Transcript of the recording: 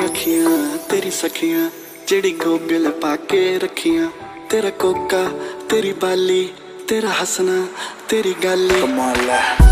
अखियाँ तेरी सखियाँ, जेड़ी गोगल पाके रखियाँ। तेरा कोका, तेरी बाली, तेरा हसना, तेरी गाली। कमाल है।